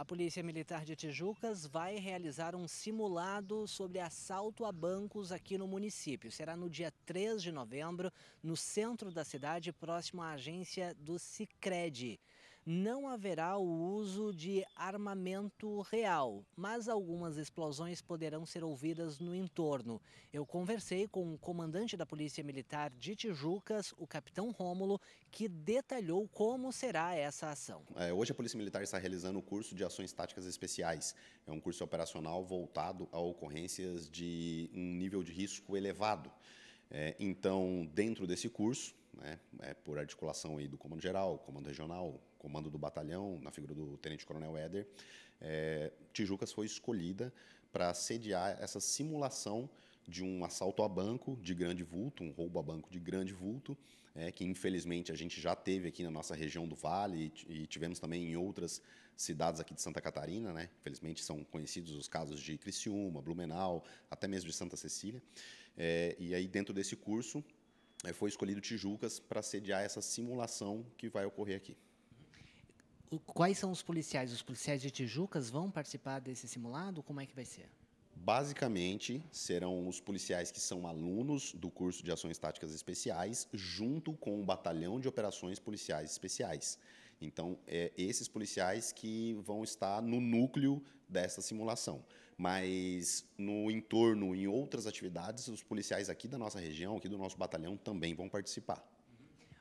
A Polícia Militar de Tijucas vai realizar um simulado sobre assalto a bancos aqui no município. Será no dia 3 de novembro, no centro da cidade, próximo à agência do Sicredi. Não haverá o uso de armamento real, mas algumas explosões poderão ser ouvidas no entorno. Eu conversei com o comandante da Polícia Militar de Tijucas, o capitão Rômulo, que detalhou como será essa ação. É, hoje a Polícia Militar está realizando o curso de ações táticas especiais. É um curso operacional voltado a ocorrências de um nível de risco elevado. É, então, dentro desse curso, né, é, por articulação aí do Comando Geral, Comando Regional, Comando do Batalhão, na figura do Tenente Coronel Éder, é, Tijucas foi escolhida para sediar essa simulação de um assalto a banco de grande vulto, um roubo a banco de grande vulto, é, que infelizmente a gente já teve aqui na nossa região do Vale e, e tivemos também em outras cidades aqui de Santa Catarina, né? Infelizmente são conhecidos os casos de Criciúma, Blumenau, até mesmo de Santa Cecília. É, e aí dentro desse curso é, foi escolhido Tijucas para sediar essa simulação que vai ocorrer aqui. Quais são os policiais? Os policiais de Tijucas vão participar desse simulado? Como é que vai ser? Basicamente, serão os policiais que são alunos do curso de ações táticas especiais, junto com o batalhão de operações policiais especiais. Então, é esses policiais que vão estar no núcleo dessa simulação. Mas no entorno, em outras atividades, os policiais aqui da nossa região, aqui do nosso batalhão, também vão participar.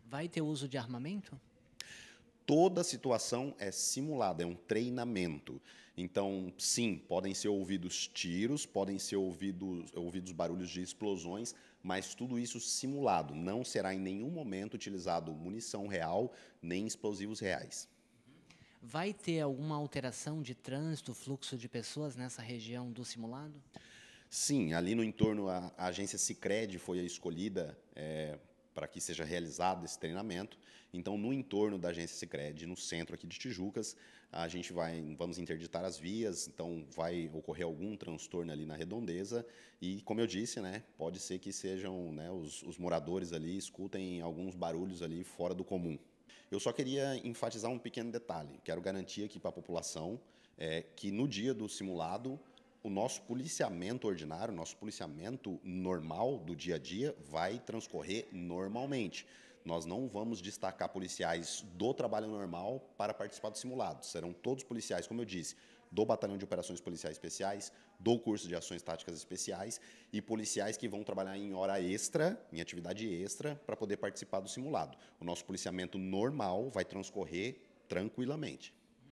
Vai ter uso de armamento? Toda situação é simulada, é um treinamento. Então, sim, podem ser ouvidos tiros, podem ser ouvidos, ouvidos barulhos de explosões, mas tudo isso simulado. Não será em nenhum momento utilizado munição real nem explosivos reais. Vai ter alguma alteração de trânsito, fluxo de pessoas nessa região do simulado? Sim, ali no entorno, a, a agência Cicred foi a escolhida é, para que seja realizado esse treinamento. Então, no entorno da agência Sicredi, no centro aqui de Tijucas, a gente vai, vamos interditar as vias, então vai ocorrer algum transtorno ali na redondeza e, como eu disse, né, pode ser que sejam né, os, os moradores ali escutem alguns barulhos ali fora do comum. Eu só queria enfatizar um pequeno detalhe. Quero garantir aqui para a população é, que no dia do simulado o nosso policiamento ordinário, nosso policiamento normal do dia a dia vai transcorrer normalmente. Nós não vamos destacar policiais do trabalho normal para participar do simulado. Serão todos policiais, como eu disse, do Batalhão de Operações Policiais Especiais, do curso de Ações Táticas Especiais e policiais que vão trabalhar em hora extra, em atividade extra, para poder participar do simulado. O nosso policiamento normal vai transcorrer tranquilamente.